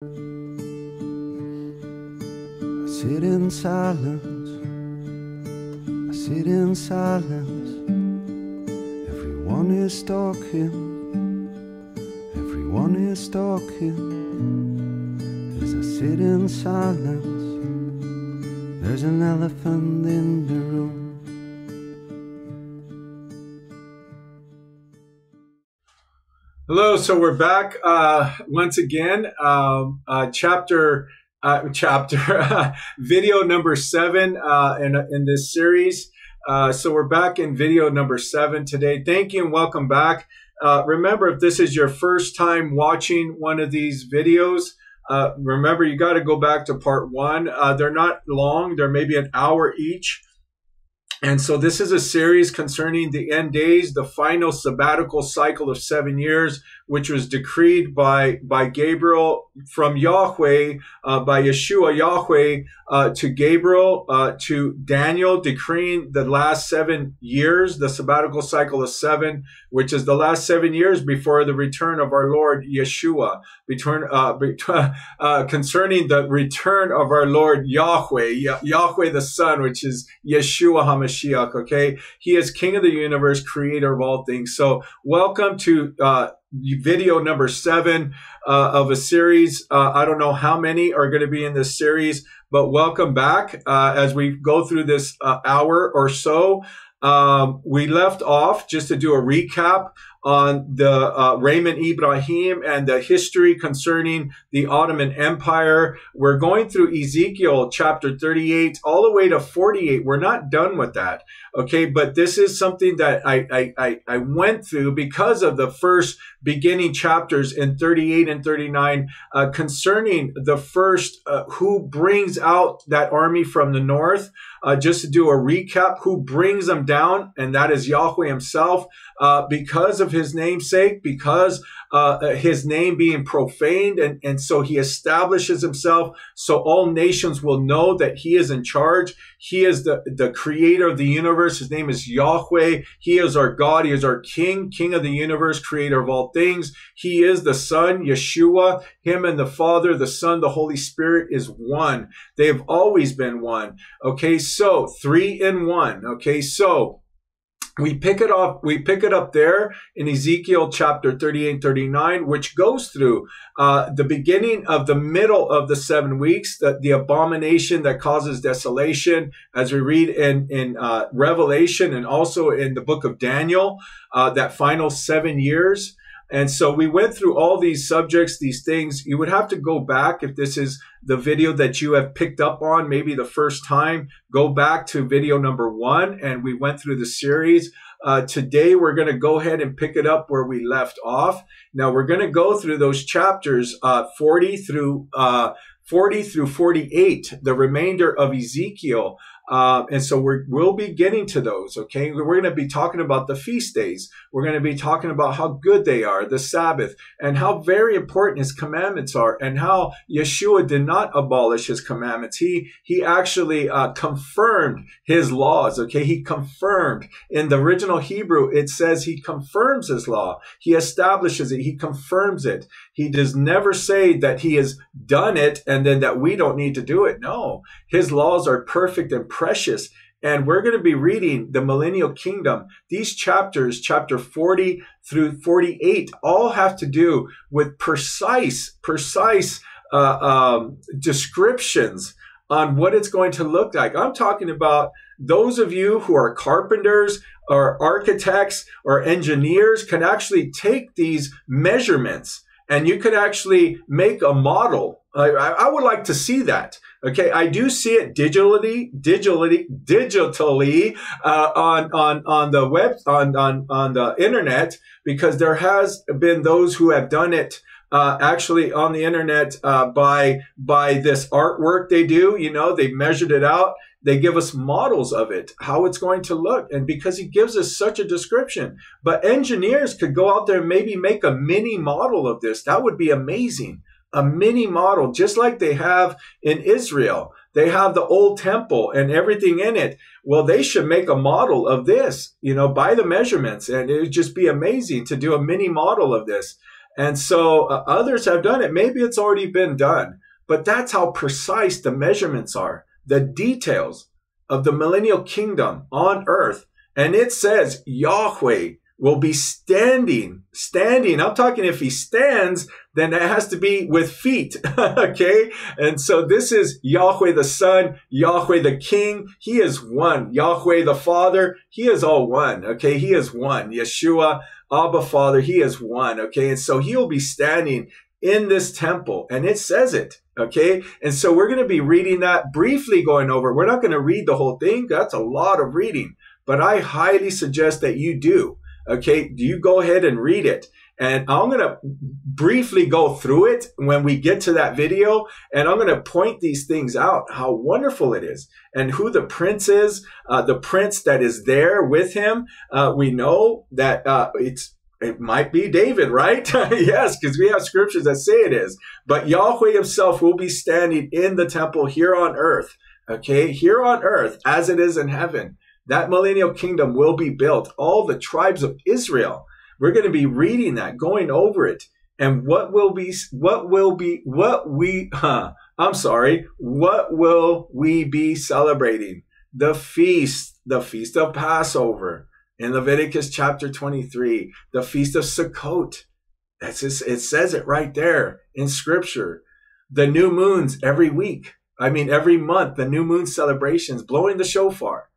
I sit in silence. I sit in silence. Everyone is talking. Everyone is talking. As I sit in silence, there's an elephant in the room. Hello, so we're back uh, once again. Um, uh, chapter, uh, chapter, video number seven uh, in in this series. Uh, so we're back in video number seven today. Thank you and welcome back. Uh, remember, if this is your first time watching one of these videos, remember you got to go back to part one. they're not long; they're maybe an hour each. And so this is a series concerning the end days, the final sabbatical cycle of seven years, which was decreed by, by Gabriel from Yahweh, uh, by Yeshua Yahweh, uh, to Gabriel, uh, to Daniel, decreeing the last seven years, the sabbatical cycle of seven, which is the last seven years before the return of our Lord Yeshua, uh, uh, concerning the return of our Lord Yahweh, Yahweh the Son, which is Yeshua HaMashiach, okay? He is King of the universe, creator of all things. So welcome to, uh, video number seven uh, of a series. Uh, I don't know how many are going to be in this series, but welcome back uh, as we go through this uh, hour or so. Um, we left off just to do a recap on the uh, Raymond Ibrahim and the history concerning the Ottoman Empire. We're going through Ezekiel chapter 38 all the way to 48. We're not done with that. Okay. But this is something that I, I, I went through because of the first beginning chapters in 38 and 39 uh, concerning the first uh, who brings out that army from the north. Uh, just to do a recap, who brings them down, and that is Yahweh Himself, uh, because of His namesake, because uh, His name being profaned, and and so He establishes Himself, so all nations will know that He is in charge. He is the the Creator of the universe. His name is Yahweh. He is our God. He is our King, King of the universe, Creator of all things. He is the Son, Yeshua. Him and the Father, the Son, the Holy Spirit is one. They have always been one. Okay, so three in one. Okay, so we pick it up we pick it up there in ezekiel chapter 38 39 which goes through uh, the beginning of the middle of the seven weeks the, the abomination that causes desolation as we read in in uh, revelation and also in the book of daniel uh, that final seven years and so we went through all these subjects, these things. You would have to go back if this is the video that you have picked up on, maybe the first time, go back to video number one and we went through the series. Uh, today we're going to go ahead and pick it up where we left off. Now we're going to go through those chapters, uh, 40 through, uh, 40 through 48, the remainder of Ezekiel. Uh, and so we will be getting to those. Okay. We're going to be talking about the feast days. We're going to be talking about how good they are, the Sabbath, and how very important his commandments are, and how Yeshua did not abolish his commandments. He, he actually uh, confirmed his laws. Okay. He confirmed in the original Hebrew, it says he confirms his law. He establishes it. He confirms it. He does never say that he has done it and then that we don't need to do it. No, his laws are perfect and precious. And we're going to be reading the millennial kingdom. These chapters, chapter 40 through 48, all have to do with precise, precise uh, um, descriptions on what it's going to look like. I'm talking about those of you who are carpenters or architects or engineers can actually take these measurements and you could actually make a model. I, I, would like to see that. Okay, I do see it digitally, digitally, digitally uh, on on on the web on on on the internet because there has been those who have done it. Uh, actually on the internet uh, by by this artwork they do you know they measured it out they give us models of it, how it's going to look. And because he gives us such a description, but engineers could go out there and maybe make a mini model of this. That would be amazing. A mini model, just like they have in Israel. They have the old temple and everything in it. Well, they should make a model of this, you know, by the measurements. And it would just be amazing to do a mini model of this. And so uh, others have done it. Maybe it's already been done, but that's how precise the measurements are. The details of the millennial kingdom on earth. And it says Yahweh will be standing, standing. I'm talking if he stands, then it has to be with feet. okay. And so this is Yahweh the Son, Yahweh the King. He is one. Yahweh the Father. He is all one. Okay. He is one. Yeshua, Abba Father. He is one. Okay. And so he'll be standing in this temple and it says it. Okay. And so we're going to be reading that briefly going over. We're not going to read the whole thing. That's a lot of reading, but I highly suggest that you do. Okay. Do you go ahead and read it? And I'm going to briefly go through it when we get to that video. And I'm going to point these things out, how wonderful it is and who the prince is, uh, the prince that is there with him. Uh, we know that uh, it's it might be David, right? yes, because we have scriptures that say it is. But Yahweh himself will be standing in the temple here on earth. Okay, here on earth as it is in heaven. That millennial kingdom will be built. All the tribes of Israel. We're going to be reading that, going over it. And what will be, what will be, what we, huh, I'm sorry, what will we be celebrating? The feast, the feast of Passover in Leviticus chapter 23, the feast of Sukkot. That's just, it says it right there in scripture. The new moons every week. I mean, every month, the new moon celebrations, blowing the shofar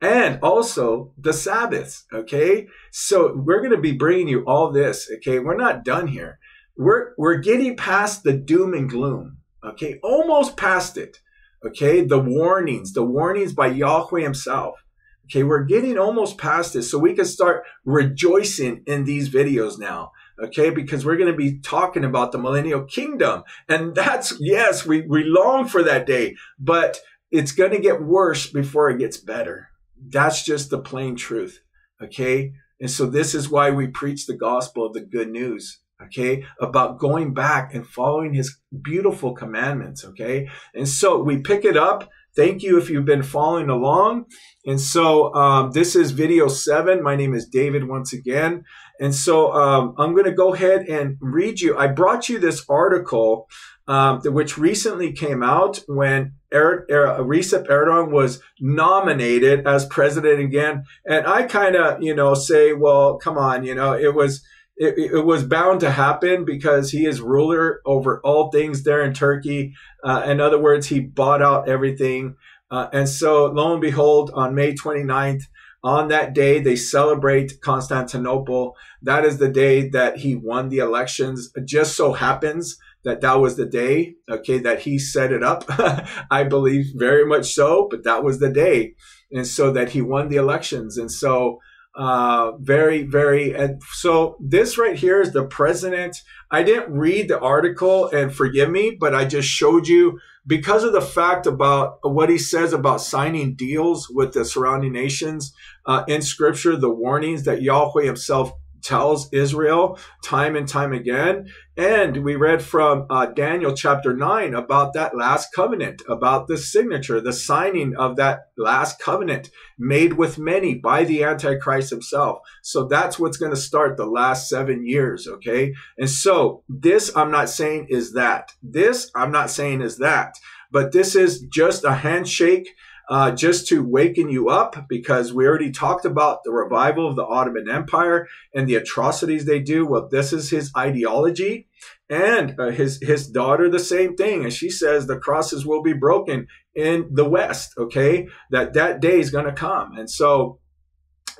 and also the Sabbaths. Okay. So we're going to be bringing you all this. Okay. We're not done here. We're, we're getting past the doom and gloom. Okay. Almost past it. Okay. The warnings, the warnings by Yahweh himself. Okay, we're getting almost past this, so we can start rejoicing in these videos now. Okay, because we're going to be talking about the millennial kingdom. And that's, yes, we, we long for that day, but it's going to get worse before it gets better. That's just the plain truth. Okay. And so this is why we preach the gospel of the good news. Okay. About going back and following his beautiful commandments. Okay. And so we pick it up Thank you if you've been following along. And so um, this is video seven. My name is David once again. And so um, I'm going to go ahead and read you. I brought you this article um, which recently came out when er- er- Recep Erdogan was nominated as president again. And I kind of, you know, say, well, come on, you know, it was it, it, was bound to happen because he is ruler over all things there in Turkey. Uh, in other words, he bought out everything. Uh, and so, lo and behold, on May 29th, on that day, they celebrate Constantinople. That is the day that he won the elections. It just so happens that that was the day, okay, that he set it up. I believe very much so, but that was the day. And so that he won the elections. And so, uh, very, very. And so this right here is the president. I didn't read the article and forgive me, but I just showed you because of the fact about what he says about signing deals with the surrounding nations uh, in scripture, the warnings that Yahweh himself tells Israel time and time again. And we read from uh, Daniel chapter 9 about that last covenant, about the signature, the signing of that last covenant made with many by the Antichrist himself. So that's what's going to start the last seven years, okay? And so this I'm not saying is that. This I'm not saying is that. But this is just a handshake uh, just to waken you up because we already talked about the revival of the Ottoman Empire and the atrocities they do. Well, this is his ideology. And uh, his his daughter, the same thing. And she says the crosses will be broken in the West. Okay, that that day is going to come. And so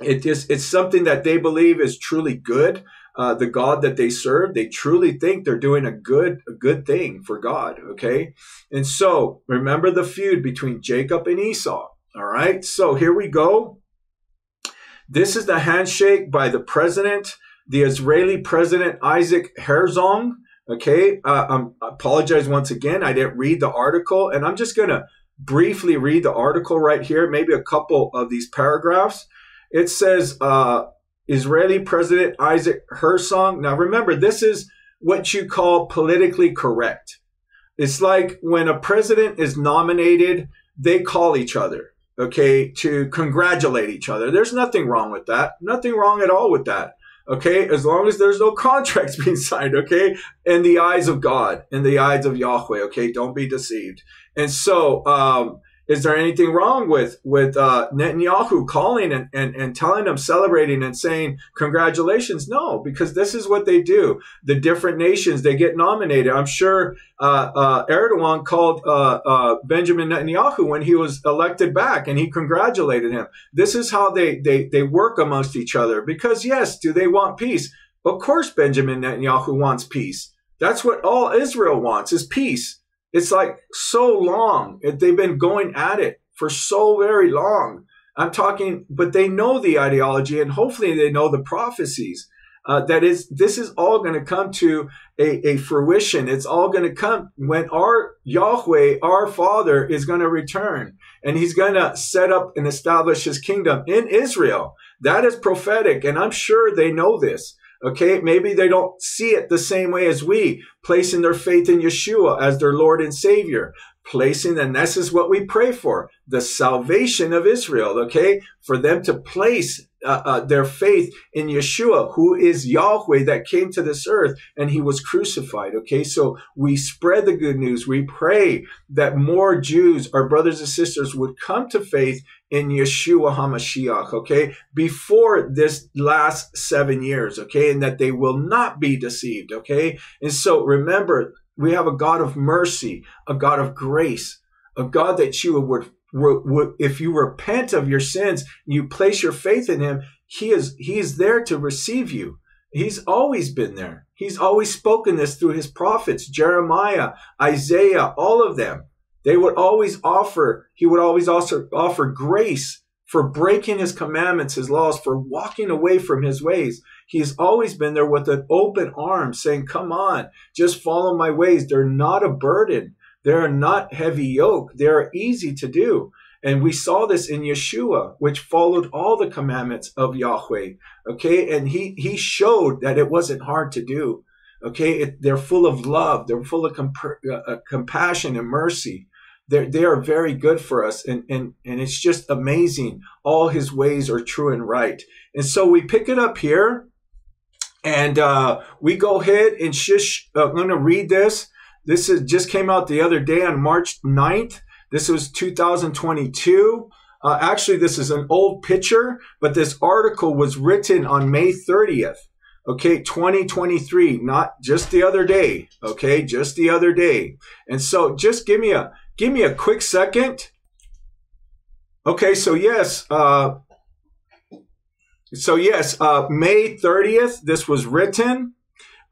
it is it's something that they believe is truly good uh, the God that they serve, they truly think they're doing a good a good thing for God. Okay, and so remember the feud between Jacob and Esau. All right, so here we go. This is the handshake by the president, the Israeli president Isaac Herzog. Okay, uh, um, I apologize once again. I didn't read the article, and I'm just gonna briefly read the article right here, maybe a couple of these paragraphs. It says. Uh, Israeli President Isaac Herzog. Now remember, this is what you call politically correct. It's like when a president is nominated, they call each other, okay, to congratulate each other. There's nothing wrong with that. Nothing wrong at all with that. Okay, as long as there's no contracts being signed, okay, in the eyes of God, in the eyes of Yahweh, okay, don't be deceived. And so, um, is there anything wrong with with uh, Netanyahu calling and, and, and telling them, celebrating and saying congratulations? No, because this is what they do. The different nations they get nominated. I'm sure uh, uh, Erdogan called uh, uh, Benjamin Netanyahu when he was elected back, and he congratulated him. This is how they they they work amongst each other. Because yes, do they want peace? Of course, Benjamin Netanyahu wants peace. That's what all Israel wants is peace. It's like so long. They've been going at it for so very long. I'm talking, but they know the ideology and hopefully they know the prophecies. Uh, that is, this is all going to come to a, a fruition. It's all going to come when our Yahweh, our Father, is going to return and he's going to set up and establish his kingdom in Israel. That is prophetic. And I'm sure they know this. Okay, maybe they don't see it the same way as we, placing their faith in Yeshua as their Lord and Savior, placing, and this is what we pray for, the salvation of Israel, okay, for them to place uh, uh, their faith in Yeshua, who is Yahweh that came to this earth and he was crucified. Okay, so we spread the good news. We pray that more Jews, our brothers and sisters, would come to faith in Yeshua HaMashiach, okay, before this last seven years, okay, and that they will not be deceived, okay. And so remember, we have a God of mercy, a God of grace, a God that you would if you repent of your sins, you place your faith in him, he is he is there to receive you. He's always been there. He's always spoken this through his prophets, Jeremiah, Isaiah, all of them. They would always offer, he would always also offer grace for breaking his commandments, his laws, for walking away from his ways. He's always been there with an open arm saying, come on, just follow my ways. They're not a burden. They're not heavy yoke. They're easy to do. And we saw this in Yeshua, which followed all the commandments of Yahweh. Okay. And he, he showed that it wasn't hard to do. Okay. It, they're full of love. They're full of comp- uh, uh, compassion and mercy. They're, they are very good for us. And, and, and it's just amazing. All his ways are true and right. And so we pick it up here and, uh, we go ahead and shish, uh, I'm going to read this. This is just came out the other day on March 9th. This was 2022. Uh, actually, this is an old picture, but this article was written on May 30th. Okay, 2023, not just the other day. Okay, just the other day. And so just give me a give me a quick second. Okay, so yes, uh, so yes, uh, May 30th, this was written.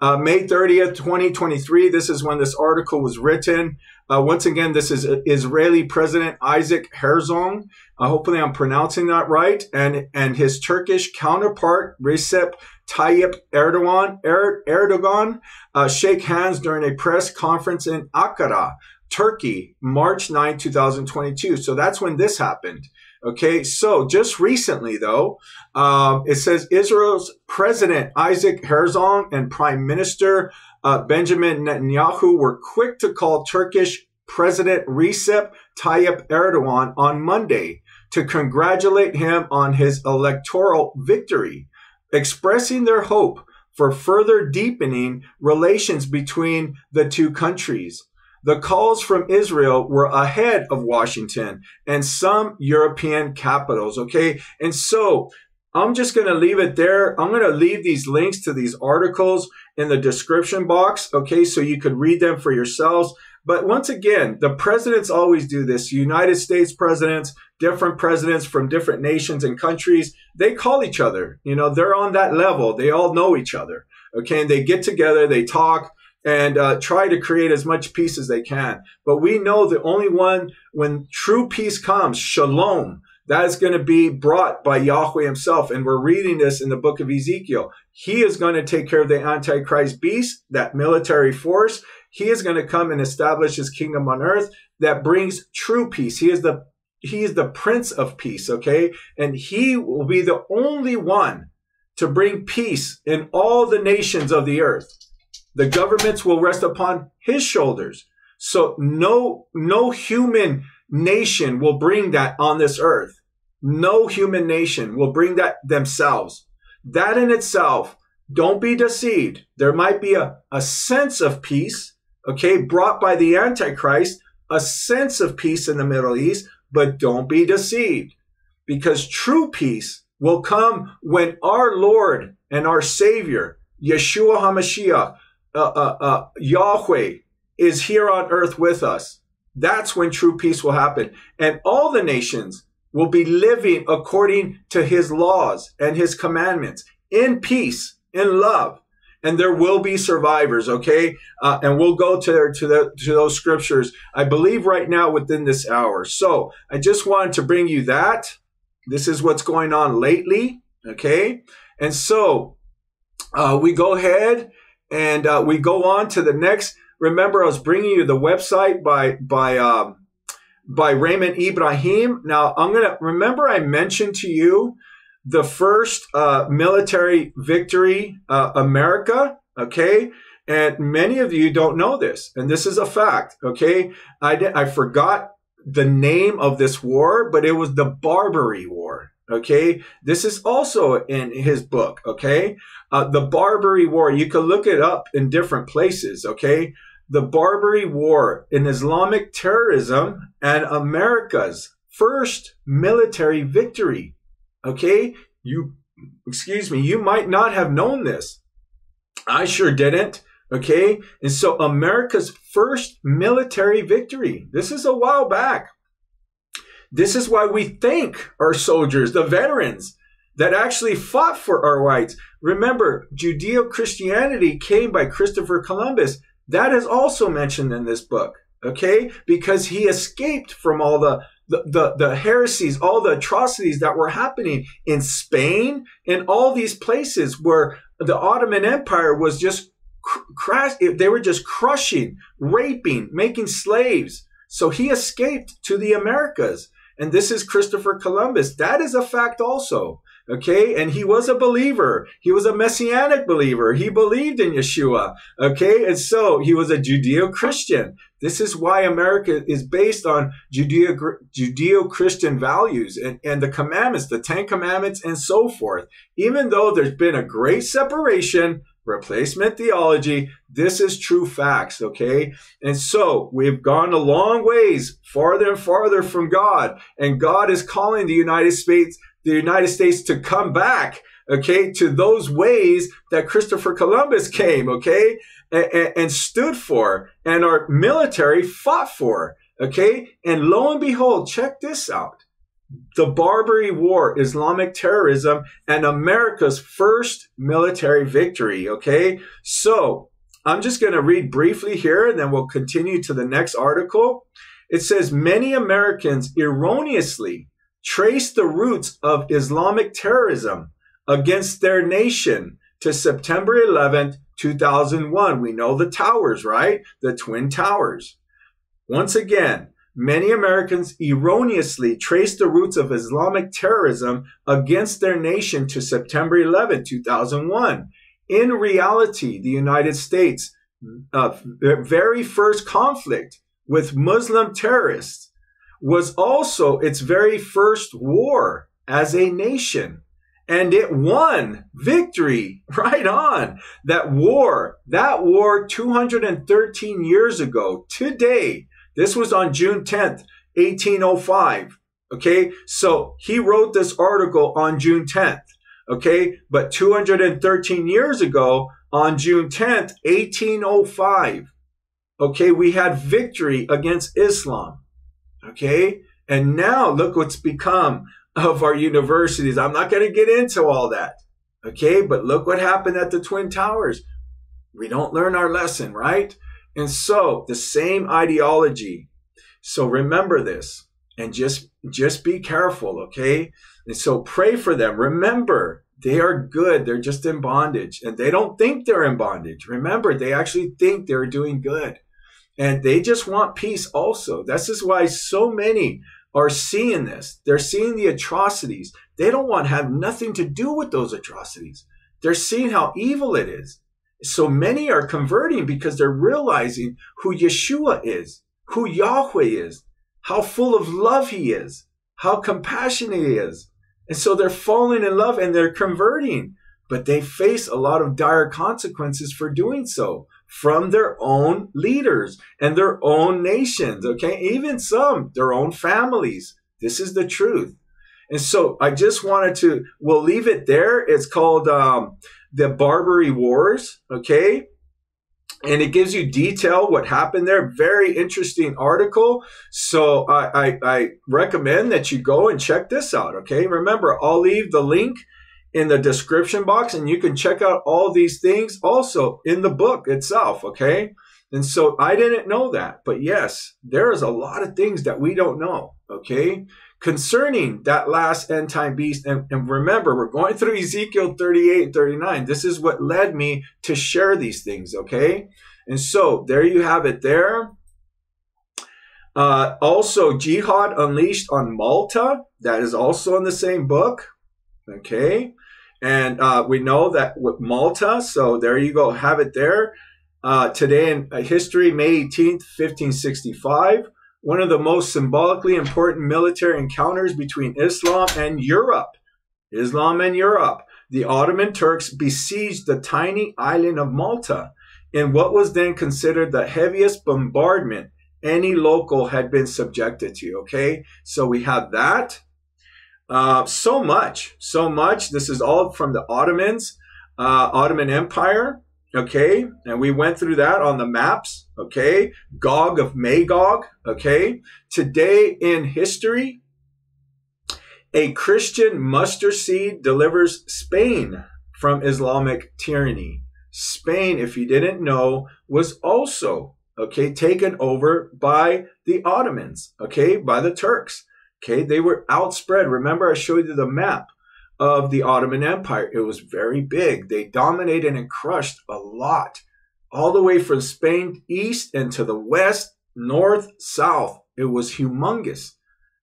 Uh, May 30th, 2023. This is when this article was written. Uh, once again, this is Israeli President Isaac Herzog. Uh, hopefully, I'm pronouncing that right. And and his Turkish counterpart Recep Tayyip Erdogan er, Erdogan uh, shake hands during a press conference in Ankara, Turkey, March 9, 2022. So that's when this happened. Okay, so just recently, though, um, it says Israel's President Isaac Herzog and Prime Minister uh, Benjamin Netanyahu were quick to call Turkish President Recep Tayyip Erdogan on Monday to congratulate him on his electoral victory, expressing their hope for further deepening relations between the two countries. The calls from Israel were ahead of Washington and some European capitals. Okay. And so I'm just going to leave it there. I'm going to leave these links to these articles in the description box. Okay. So you could read them for yourselves. But once again, the presidents always do this. United States presidents, different presidents from different nations and countries, they call each other. You know, they're on that level. They all know each other. Okay. And they get together, they talk, and uh, try to create as much peace as they can. But we know the only one, when true peace comes, shalom, that is going to be brought by Yahweh himself. And we're reading this in the book of Ezekiel. He is going to take care of the Antichrist beast, that military force. He is going to come and establish his kingdom on earth that brings true peace. He is the he is the prince of peace, okay? And he will be the only one to bring peace in all the nations of the earth. The governments will rest upon his shoulders. So no, no human nation will bring that on this earth. No human nation will bring that themselves. That in itself don't be deceived. There might be a, a sense of peace, okay, brought by the Antichrist, a sense of peace in the Middle East, but don't be deceived because true peace will come when our Lord and our Savior, Yeshua HaMashiach, uh, uh, uh, Yahweh, is here on earth with us. That's when true peace will happen. And all the nations will be living according to his laws and his commandments in peace, in love. And there will be survivors, okay? Uh, and we'll go to, to, the, to those scriptures, I believe, right now within this hour. So I just wanted to bring you that. This is what's going on lately, okay? And so uh, we go ahead and uh, we go on to the next. Remember, I was bringing you the website by by um, by Raymond Ibrahim. Now, I'm to remember I mentioned to you the first uh, military victory, uh, America, okay? And many of you don't know this, and this is a fact, okay? I, I forgot the name of this war, but it was the Barbary War, okay? This is also in his book, okay? Uh, the Barbary War, you can look it up in different places, okay? the Barbary War in Islamic terrorism and America's first military victory. Okay? You, excuse me, you might not have known this. I sure didn't. Okay? And so America's first military victory. This is a while back. This is why we thank our soldiers, the veterans that actually fought for our rights. Remember, Judeo Christianity came by Christopher Columbus. That is also mentioned in this book, okay? Because he escaped from all the the, the, the heresies, all the atrocities that were happening in Spain and all these places where the Ottoman Empire was just crash. They were just crushing, raping, making slaves. So he escaped to the Americas. And this is Christopher Columbus. That is a fact also. Okay. And he was a believer. He was a messianic believer. He believed in Yeshua. Okay. And so he was a Judeo Christian. This is why America is based on Judeo Christian values and, and the commandments, the Ten Commandments, and so forth. Even though there's been a great separation, replacement theology, this is true facts. Okay. And so we've gone a long ways farther and farther from God. And God is calling the United States the United States to come back, okay, to those ways that Christopher Columbus came, okay, and, and stood for, and our military fought for, okay. And lo and behold, check this out. The Barbary War, Islamic terrorism, and America's first military victory. Okay. So I'm just going to read briefly here and then we'll continue to the next article. It says many Americans erroneously trace the roots of Islamic terrorism against their nation to September 11th, 2001. We know the towers, right? The Twin Towers. Once again, many Americans erroneously trace the roots of Islamic terrorism against their nation to September 11, 2001. In reality, the United States' uh, very first conflict with Muslim terrorists was also its very first war as a nation. And it won victory right on that war, that war 213 years ago today. This was on June 10th, 1805. Okay. So he wrote this article on June 10th. Okay. But 213 years ago on June 10th, 1805. Okay. We had victory against Islam. Okay. And now look what's become of our universities. I'm not going to get into all that. Okay. But look what happened at the Twin Towers. We don't learn our lesson, right? And so the same ideology. So remember this and just, just be careful. Okay. And so pray for them. Remember, they are good. They're just in bondage and they don't think they're in bondage. Remember, they actually think they're doing good and they just want peace also. This is why so many are seeing this. They're seeing the atrocities. They don't want to have nothing to do with those atrocities. They're seeing how evil it is. So many are converting because they're realizing who Yeshua is, who Yahweh is, how full of love he is, how compassionate he is. And so they're falling in love and they're converting. but they face a lot of dire consequences for doing so from their own leaders and their own nations, okay? Even some, their own families. This is the truth. And so I just wanted to, we'll leave it there. It's called um, the Barbary Wars, okay? And it gives you detail what happened there. Very interesting article. So I, I, I recommend that you go and check this out, okay? Remember, I'll leave the link in the description box and you can check out all these things also in the book itself, okay? And so I didn't know that, but yes, there is a lot of things that we don't know, okay? Concerning that last end time beast. And, and remember, we're going through Ezekiel 38 and 39. This is what led me to share these things, okay? And so there you have it there. Uh, also, Jihad Unleashed on Malta. That is also in the same book. Okay. And uh, we know that with Malta, so there you go, have it there. Uh, today in uh, history, May 18th, 1565, one of the most symbolically important military encounters between Islam and Europe. Islam and Europe. The Ottoman Turks besieged the tiny island of Malta in what was then considered the heaviest bombardment any local had been subjected to. Okay, so we have that. Uh, so much, so much. This is all from the Ottomans, uh, Ottoman Empire. Okay, and we went through that on the maps. Okay, Gog of Magog. Okay, today in history, a Christian mustard seed delivers Spain from Islamic tyranny. Spain, if you didn't know, was also okay taken over by the Ottomans. Okay, by the Turks. Okay, they were outspread. Remember, I showed you the map of the Ottoman Empire. It was very big. They dominated and crushed a lot, all the way from Spain east and to the west, north, south. It was humongous.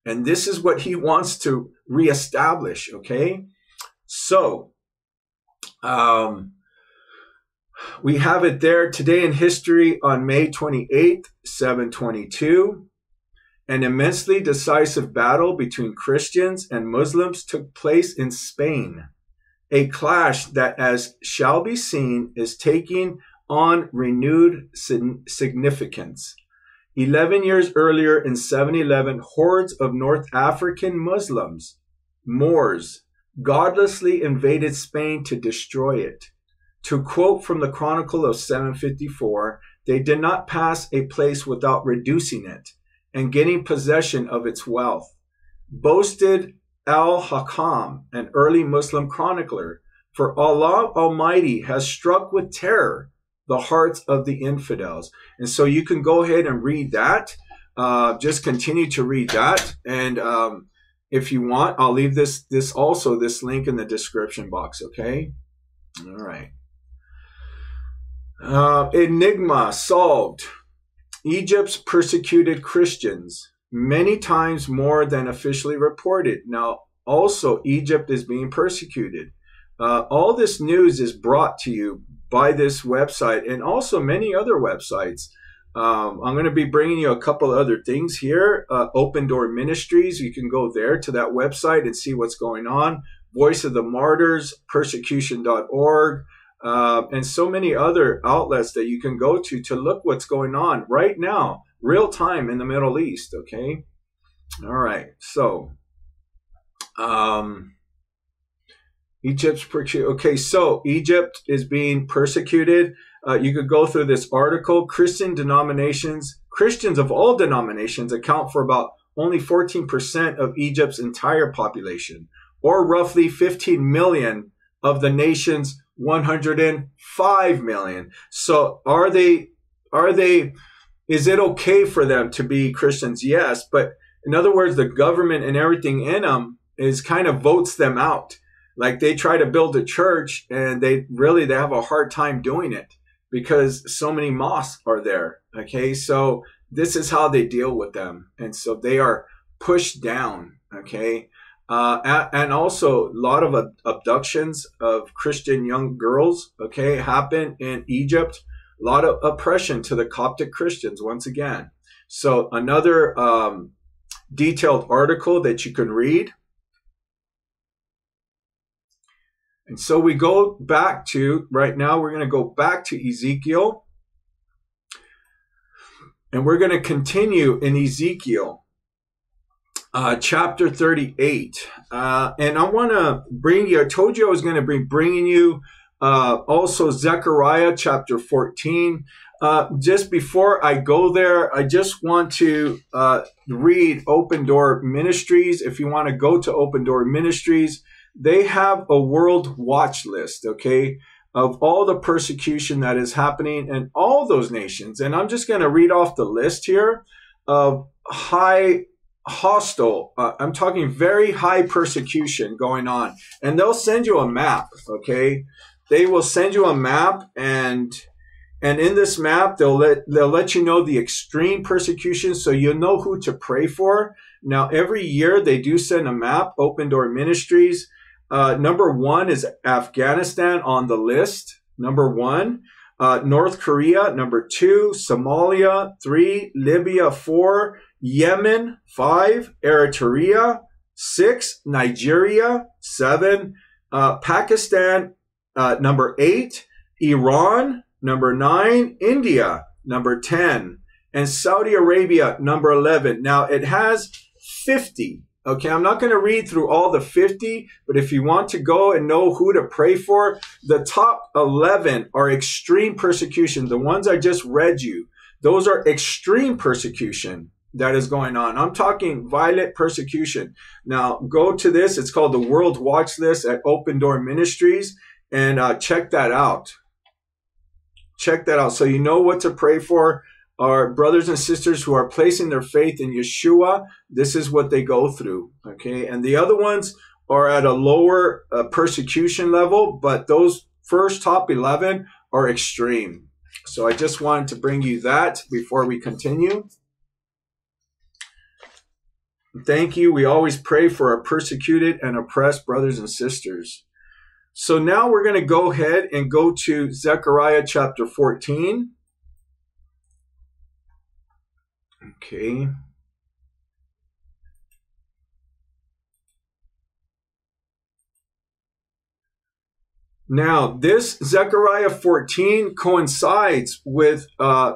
And this is what he wants to reestablish, okay? So, um, we have it there today in history on May 28th, 722. An immensely decisive battle between Christians and Muslims took place in Spain, a clash that, as shall be seen, is taking on renewed significance. Eleven years earlier, in 711, hordes of North African Muslims, Moors, godlessly invaded Spain to destroy it. To quote from the Chronicle of 754, they did not pass a place without reducing it and getting possession of its wealth. Boasted Al Hakam, an early Muslim chronicler, for Allah Almighty has struck with terror the hearts of the infidels. And so you can go ahead and read that. Uh, just continue to read that. And um, if you want, I'll leave this this also this link in the description box. Okay. All right. Uh, enigma solved. Egypt's persecuted Christians many times more than officially reported. Now, also, Egypt is being persecuted. Uh, all this news is brought to you by this website and also many other websites. Um, I'm going to be bringing you a couple other things here. Uh, Open Door Ministries, you can go there to that website and see what's going on. Voice of the Martyrs, persecution.org uh, and so many other outlets that you can go to to look what's going on right now, real time in the Middle East. Okay. All right. So, um, Egypt's okay. So Egypt is being persecuted. Uh, you could go through this article. Christian denominations, Christians of all denominations, account for about only 14% of Egypt's entire population, or roughly 15 million of the nation's 105 million. So are they, are they, is it okay for them to be Christians? Yes. But in other words, the government and everything in them is kind of votes them out. Like they try to build a church and they really, they have a hard time doing it because so many mosques are there. Okay. So this is how they deal with them. And so they are pushed down. Okay. Uh, and also a lot of abductions of Christian young girls, okay, happen in Egypt. A lot of oppression to the Coptic Christians once again. So another um, detailed article that you can read. And so we go back to, right now, we're going to go back to Ezekiel. And we're going to continue in Ezekiel uh, chapter 38. Uh, and I want to bring you, I told you I was going to be bringing you uh, also Zechariah chapter 14. Uh, just before I go there, I just want to uh, read Open Door Ministries. If you want to go to Open Door Ministries, they have a world watch list, okay, of all the persecution that is happening in all those nations. And I'm just going to read off the list here of high hostile, uh, I'm talking very high persecution going on. And they'll send you a map, okay? They will send you a map and and in this map they'll let they'll let you know the extreme persecution so you'll know who to pray for. Now every year they do send a map, Open Door Ministries uh, number one is Afghanistan on the list. Number one, uh, North Korea. Number two, Somalia. Three, Libya. Four, Yemen. Five, Eritrea. Six, Nigeria. Seven, uh, Pakistan. Uh, number eight, Iran. Number nine, India. Number 10, and Saudi Arabia. Number 11. Now it has 50 Okay, I'm not going to read through all the 50, but if you want to go and know who to pray for, the top 11 are extreme persecution. The ones I just read you, those are extreme persecution that is going on. I'm talking violent persecution. Now, go to this. It's called the World Watch List at Open Door Ministries and uh, check that out. Check that out so you know what to pray for our brothers and sisters who are placing their faith in Yeshua, this is what they go through. Okay. And the other ones are at a lower uh, persecution level, but those first top 11 are extreme. So I just wanted to bring you that before we continue. Thank you. We always pray for our persecuted and oppressed brothers and sisters. So now we're going to go ahead and go to Zechariah chapter 14. Okay. Now, this Zechariah 14 coincides with uh,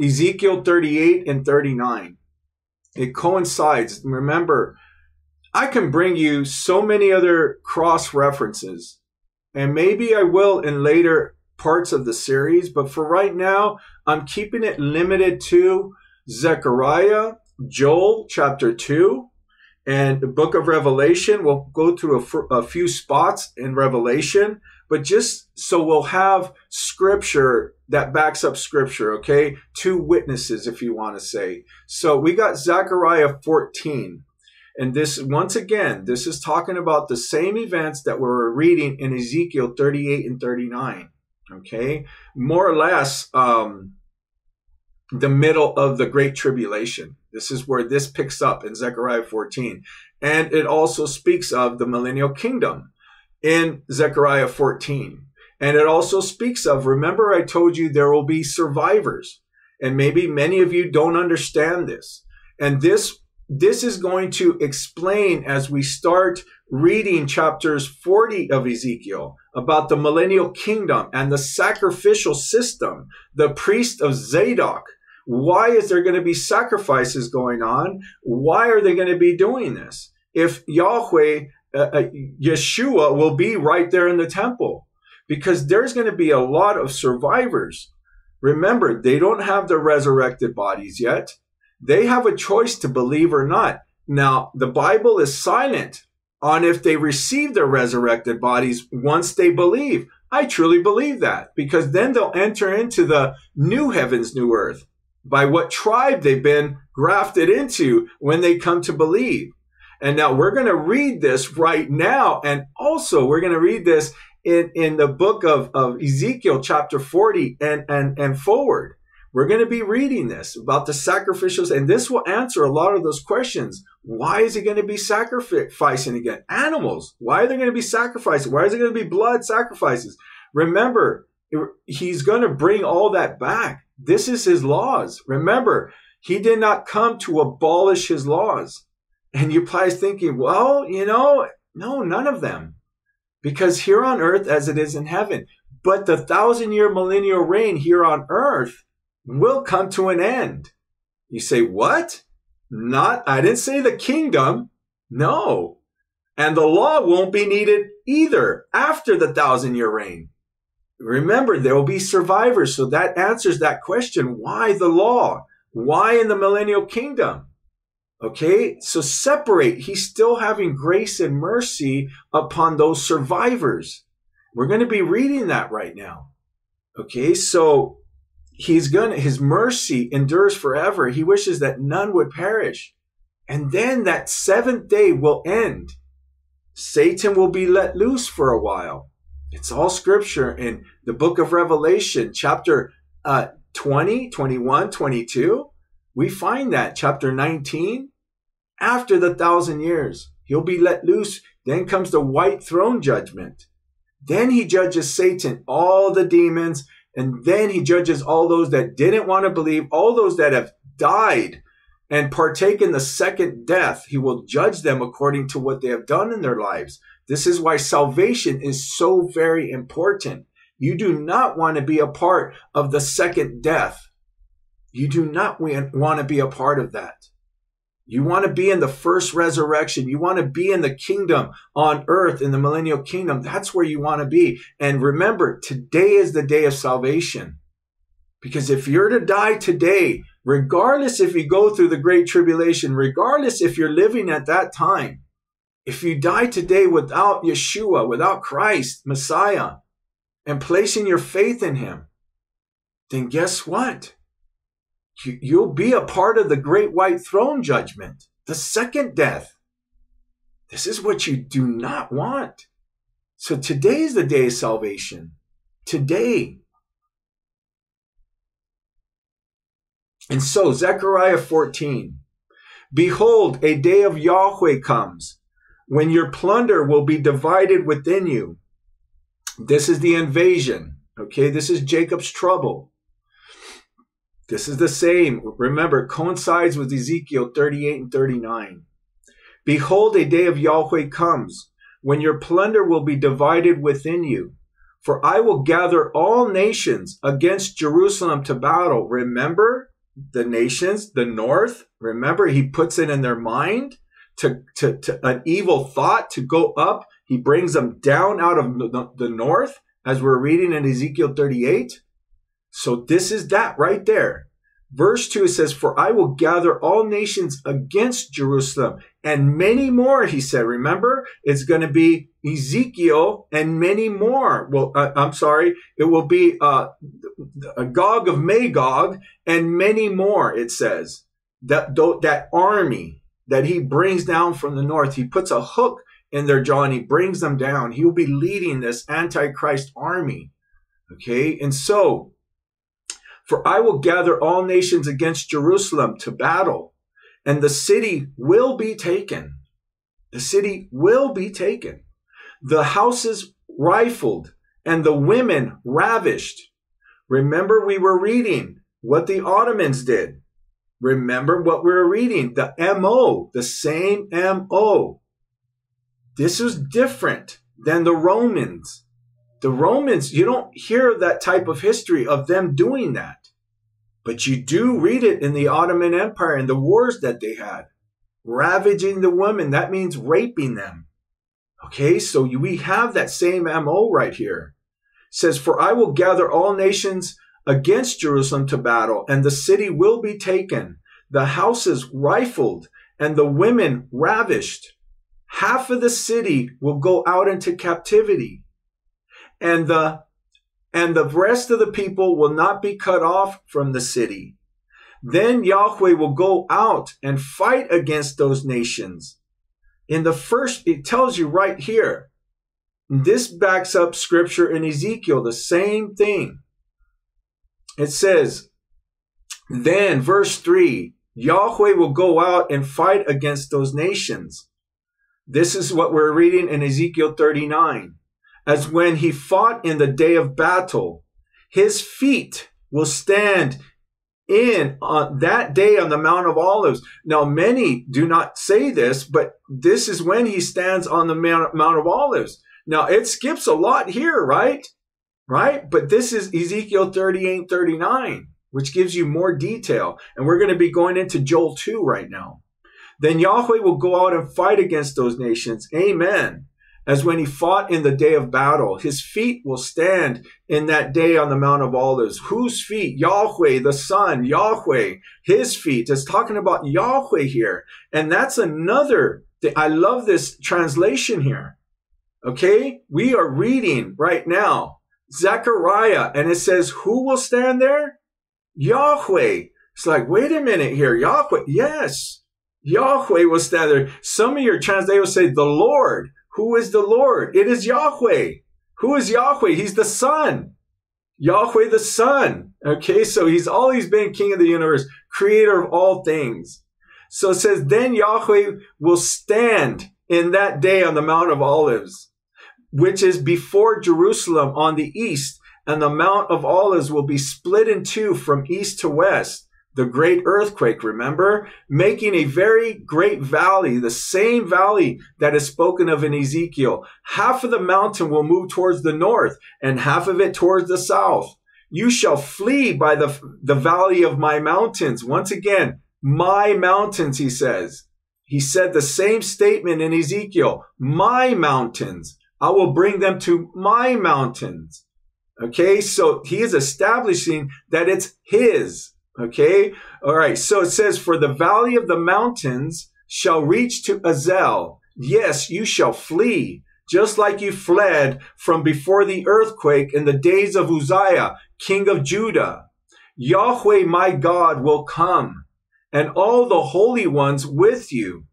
Ezekiel 38 and 39. It coincides. Remember, I can bring you so many other cross references, and maybe I will in later parts of the series, but for right now, I'm keeping it limited to Zechariah, Joel chapter 2, and the book of Revelation. We'll go through a, a few spots in Revelation, but just so we'll have scripture that backs up scripture, okay? Two witnesses, if you want to say. So we got Zechariah 14. And this, once again, this is talking about the same events that we were reading in Ezekiel 38 and 39. Okay. More or less, um, the middle of the Great Tribulation. This is where this picks up in Zechariah 14. And it also speaks of the millennial kingdom in Zechariah 14. And it also speaks of, remember, I told you there will be survivors. And maybe many of you don't understand this. And this, this is going to explain as we start reading chapters 40 of Ezekiel about the millennial kingdom and the sacrificial system, the priest of Zadok, why is there going to be sacrifices going on? Why are they going to be doing this? If Yahweh, uh, uh, Yeshua will be right there in the temple because there's going to be a lot of survivors. Remember, they don't have the resurrected bodies yet. They have a choice to believe or not. Now, the Bible is silent on if they receive their resurrected bodies once they believe. I truly believe that because then they'll enter into the new heavens, new earth by what tribe they've been grafted into when they come to believe. And now we're going to read this right now. And also we're going to read this in, in the book of, of Ezekiel chapter 40 and, and, and forward. We're going to be reading this about the sacrificials, and this will answer a lot of those questions. Why is he going to be sacrificing again? Animals. Why are they going to be sacrificing? Why is it going to be blood sacrifices? Remember, he's going to bring all that back. This is his laws. Remember, he did not come to abolish his laws. And you probably thinking, well, you know, no, none of them. because here on earth as it is in heaven. But the thousand year millennial reign here on earth will come to an end. You say, what? Not, I didn't say the kingdom. No. And the law won't be needed either after the thousand year reign. Remember, there will be survivors. So that answers that question. Why the law? Why in the millennial kingdom? Okay, so separate. He's still having grace and mercy upon those survivors. We're going to be reading that right now. Okay, so he's going to, his mercy endures forever. He wishes that none would perish. And then that seventh day will end. Satan will be let loose for a while. It's all scripture in the book of Revelation, chapter uh, 20, 21, 22. We find that chapter 19, after the thousand years, he'll be let loose. Then comes the white throne judgment. Then he judges Satan, all the demons, and then he judges all those that didn't want to believe, all those that have died and partaken the second death. He will judge them according to what they have done in their lives. This is why salvation is so very important. You do not want to be a part of the second death. You do not want to be a part of that. You want to be in the first resurrection. You want to be in the kingdom on earth, in the millennial kingdom. That's where you want to be. And remember, today is the day of salvation. Because if you're to die today, regardless if you go through the great tribulation, regardless if you're living at that time, if you die today without Yeshua, without Christ, Messiah, and placing your faith in him, then guess what? you'll be a part of the great white throne judgment, the second death. This is what you do not want. So today is the day of salvation. Today. And so, Zechariah 14 Behold, a day of Yahweh comes when your plunder will be divided within you. This is the invasion. Okay, this is Jacob's trouble. This is the same. Remember, coincides with Ezekiel 38 and 39. Behold, a day of Yahweh comes when your plunder will be divided within you. For I will gather all nations against Jerusalem to battle. Remember the nations, the north. Remember, he puts it in their mind to, to, to an evil thought to go up. He brings them down out of the, north, as we're reading in Ezekiel 38. So this is that right there. Verse 2 says, For I will gather all nations against Jerusalem and many more, he said. Remember, it's going to be Ezekiel and many more. Well, uh, I'm sorry, it will be uh, a Gog of Magog and many more, it says. That, that army that he brings down from the north, he puts a hook in their jaw and he brings them down. He will be leading this Antichrist army. Okay, and so for I will gather all nations against Jerusalem to battle, and the city will be taken. The city will be taken. The houses rifled, and the women ravished. Remember, we were reading what the Ottomans did. Remember what we were reading the MO, the same MO. This was different than the Romans. The Romans, you don't hear that type of history of them doing that. But you do read it in the Ottoman Empire and the wars that they had. Ravaging the women, that means raping them. Okay, so we have that same MO right here. It says, For I will gather all nations against Jerusalem to battle, and the city will be taken, the houses rifled, and the women ravished. Half of the city will go out into captivity and the and the rest of the people will not be cut off from the city. Then Yahweh will go out and fight against those nations. In the first, it tells you right here. This backs up scripture in Ezekiel, the same thing. It says, then verse 3 Yahweh will go out and fight against those nations. This is what we're reading in Ezekiel 39 as when he fought in the day of battle. His feet will stand in on that day on the Mount of Olives. Now, many do not say this, but this is when he stands on the Mount of Olives. Now it skips a lot here, right? Right? But this is Ezekiel 38, 39, which gives you more detail. And we're going to be going into Joel 2 right now. Then Yahweh will go out and fight against those nations. Amen as when he fought in the day of battle. His feet will stand in that day on the Mount of Olives. Whose feet? Yahweh, the Son, Yahweh, his feet. It's talking about Yahweh here. And that's another thing. I love this translation here. Okay. We are reading right now Zechariah and it says, who will stand there? Yahweh. It's like, wait a minute here. Yahweh. Yes. Yahweh will stand there. Some of your translators say the Lord. Who is the Lord? It is Yahweh. Who is Yahweh? He's the Son. Yahweh the Son. Okay, so he's always been King of the universe, creator of all things. So it says, then Yahweh will stand in that day on the Mount of Olives, which is before Jerusalem on the east, and the Mount of Olives will be split in two from east to west the great earthquake, remember? Making a very great valley, the same valley that is spoken of in Ezekiel. Half of the mountain will move towards the north and half of it towards the south. You shall flee by the, the valley of my mountains. Once again, my mountains, he says. He said the same statement in Ezekiel, my mountains. I will bring them to my mountains. Okay. So he is establishing that it's his. Okay. All right. So it says, for the valley of the mountains shall reach to Azel. Yes, you shall flee, just like you fled from before the earthquake in the days of Uzziah, king of Judah. Yahweh my God will come and all the holy ones with you.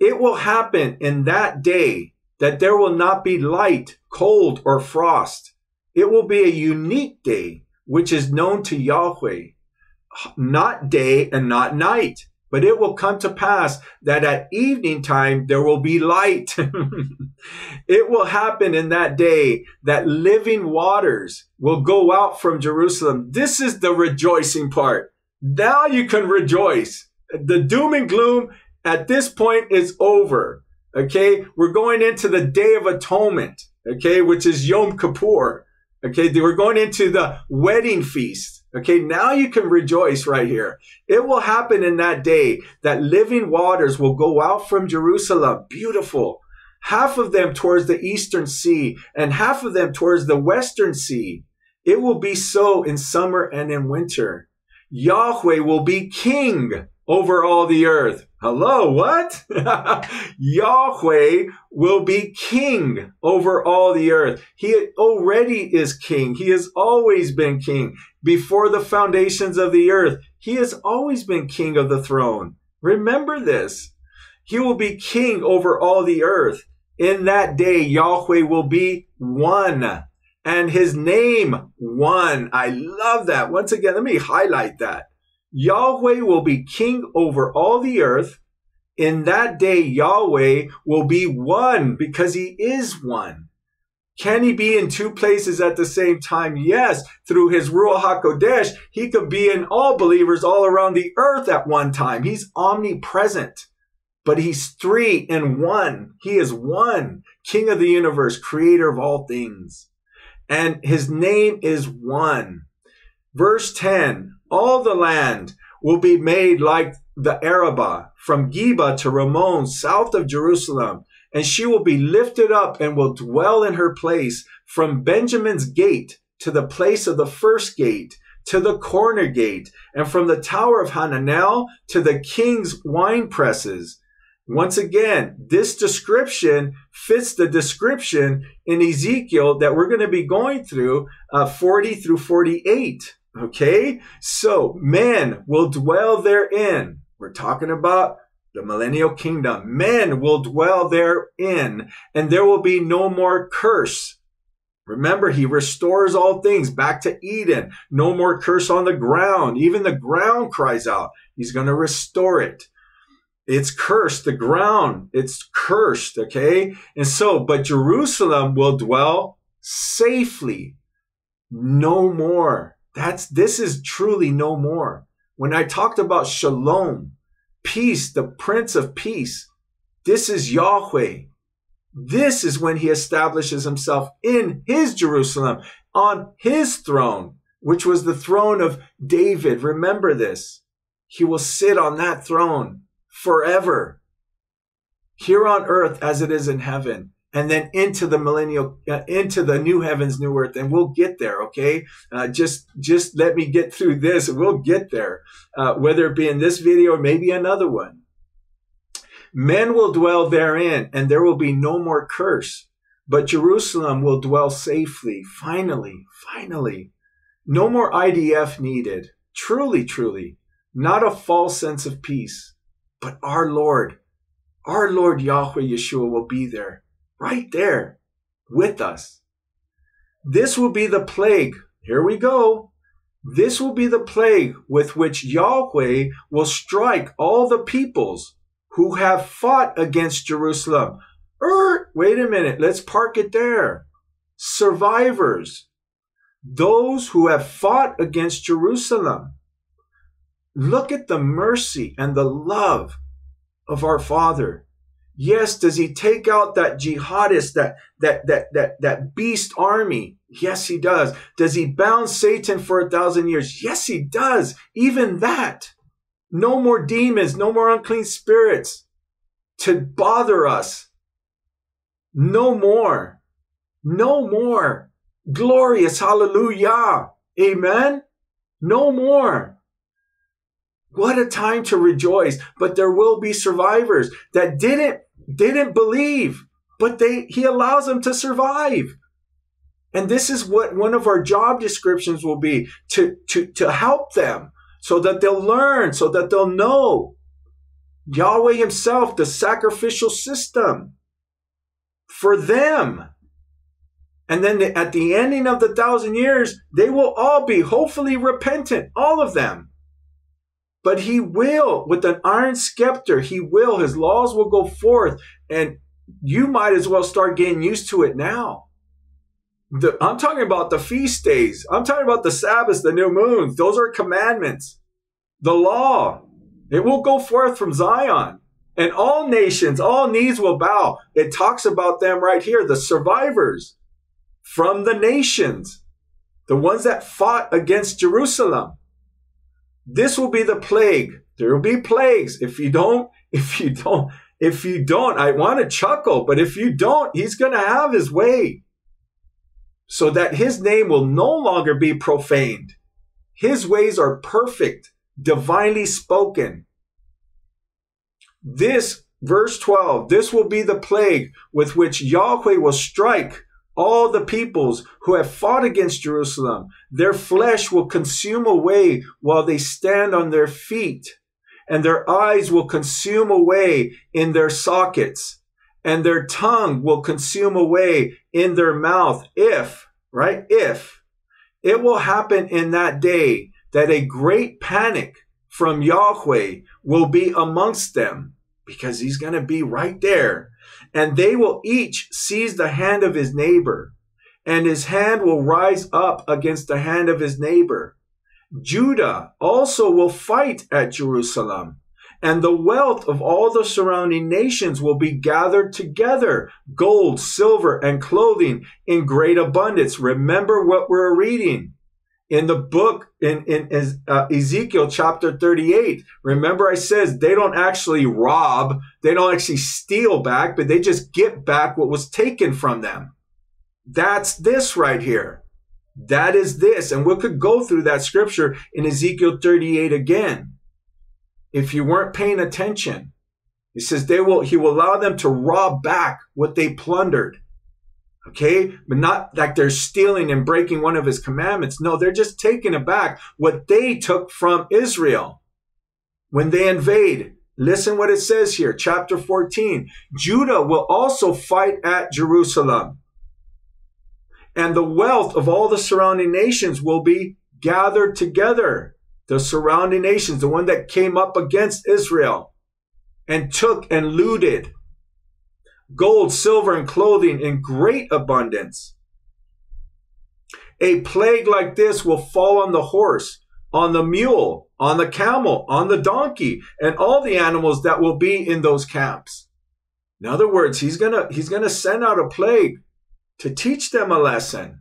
It will happen in that day that there will not be light, cold, or frost. It will be a unique day, which is known to Yahweh not day and not night. But it will come to pass that at evening time there will be light. it will happen in that day that living waters will go out from Jerusalem. This is the rejoicing part. Now you can rejoice. The doom and gloom at this point is over. Okay. We're going into the day of atonement. Okay. Which is Yom Kippur. Okay. We're going into the wedding feast. Okay, now you can rejoice right here. It will happen in that day that living waters will go out from Jerusalem. Beautiful. Half of them towards the eastern sea and half of them towards the western sea. It will be so in summer and in winter. Yahweh will be king over all the earth. Hello, what? Yahweh will be king over all the earth. He already is king. He has always been king. Before the foundations of the earth, he has always been king of the throne. Remember this. He will be king over all the earth. In that day, Yahweh will be one and his name one. I love that. Once again, let me highlight that. Yahweh will be king over all the earth. In that day, Yahweh will be one because he is one. Can he be in two places at the same time? Yes, through his Ruach HaKodesh, he could be in all believers all around the earth at one time. He's omnipresent, but he's three in one. He is one, King of the universe, creator of all things. And his name is one. Verse 10, all the land will be made like the Arabah from Geba to Rimmon, south of Jerusalem. And she will be lifted up and will dwell in her place from Benjamin's gate to the place of the first gate to the corner gate and from the tower of Hananel to the king's wine presses. Once again, this description fits the description in Ezekiel that we're going to be going through uh, 40 through 48. Okay. So men will dwell therein. We're talking about the millennial kingdom. Men will dwell therein and there will be no more curse. Remember, he restores all things back to Eden. No more curse on the ground. Even the ground cries out. He's going to restore it. It's cursed. The ground, it's cursed. Okay. And so, but Jerusalem will dwell safely. No more that's, this is truly no more. When I talked about shalom, peace, the prince of peace, this is Yahweh. This is when he establishes himself in his Jerusalem on his throne, which was the throne of David. Remember this. He will sit on that throne forever here on earth as it is in heaven and then into the millennial uh, into the new heavens new earth and we'll get there okay? Uh, just just let me get through this and we'll get there uh, whether it be in this video or maybe another one. Men will dwell therein and there will be no more curse but jerusalem will dwell safely. Finally finally no more idf needed. Truly truly not a false sense of peace but our lord our lord yahweh yeshua will be there right there with us. This will be the plague. Here we go. This will be the plague with which Yahweh will strike all the peoples who have fought against Jerusalem. Er, wait a minute. Let's park it there. Survivors. Those who have fought against Jerusalem. Look at the mercy and the love of our Father. Yes, does he take out that jihadist, that that that that that beast army? Yes, he does. Does he bound Satan for a thousand years? Yes, he does. Even that. No more demons, no more unclean spirits to bother us. No more. No more. Glorious hallelujah. Amen. No more. What a time to rejoice. But there will be survivors that didn't, didn't believe, but they, he allows them to survive. And this is what one of our job descriptions will be to, to, to help them so that they'll learn, so that they'll know Yahweh himself, the sacrificial system for them. And then at the ending of the thousand years, they will all be hopefully repentant, all of them. But he will, with an iron scepter, he will, his laws will go forth. And you might as well start getting used to it now. The, I'm talking about the feast days. I'm talking about the Sabbaths, the new moons. Those are commandments. The law. It will go forth from Zion. And all nations, all knees will bow. It talks about them right here, the survivors from the nations, the ones that fought against Jerusalem. This will be the plague. There will be plagues. If you don't, if you don't, if you don't, I want to chuckle, but if you don't, he's going to have his way so that his name will no longer be profaned. His ways are perfect, divinely spoken. This, verse 12, this will be the plague with which Yahweh will strike all the peoples who have fought against Jerusalem, their flesh will consume away while they stand on their feet, and their eyes will consume away in their sockets, and their tongue will consume away in their mouth. If, right? If it will happen in that day that a great panic from Yahweh will be amongst them because he's going to be right there and they will each seize the hand of his neighbor, and his hand will rise up against the hand of his neighbor. Judah also will fight at Jerusalem, and the wealth of all the surrounding nations will be gathered together gold, silver, and clothing in great abundance. Remember what we're reading in the book in, in, uh, Ezekiel chapter 38. Remember, I says they don't actually rob, they don't actually steal back, but they just get back what was taken from them. That's this right here. That is this. And we could go through that scripture in Ezekiel 38 again. If you weren't paying attention, he says they will, he will allow them to rob back what they plundered. Okay. But not like they're stealing and breaking one of his commandments. No, they're just taking it back what they took from Israel when they invade. Listen what it says here, chapter 14. Judah will also fight at Jerusalem. And the wealth of all the surrounding nations will be gathered together. The surrounding nations, the one that came up against Israel and took and looted gold, silver, and clothing in great abundance. A plague like this will fall on the horse, on the mule, on the camel, on the donkey, and all the animals that will be in those camps. In other words, he's gonna he's gonna send out a plague to teach them a lesson.